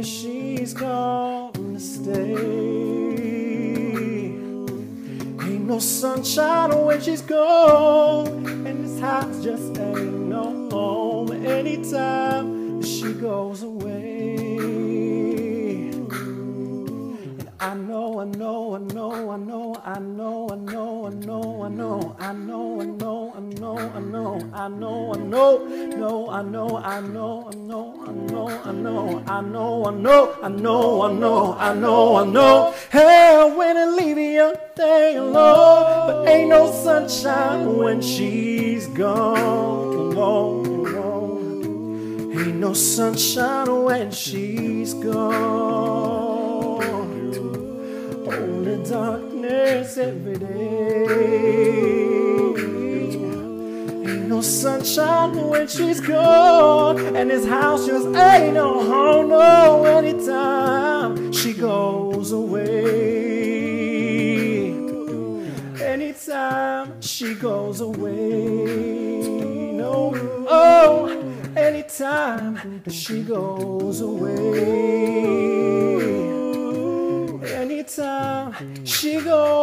If she's gonna stay. Ain't no sunshine when she's gone, and this house just ain't no home anytime she goes away. And I know, I know, I know, I know, I know, I know, I know, I know, I know, I know, I know, I know, I know, I know, no, I know, I know, I know, I know, I know, I know, I know, I know, I know, I know, I know. Hey, when I leave you, they alone, but ain't no sunshine when she's gone, gone, gone. Ain't no sunshine when she's gone. Every day. Ain't no sunshine when she's gone, and this house just ain't no home no anytime she goes away. Anytime she goes away, no, oh, anytime she goes away. Anytime she goes.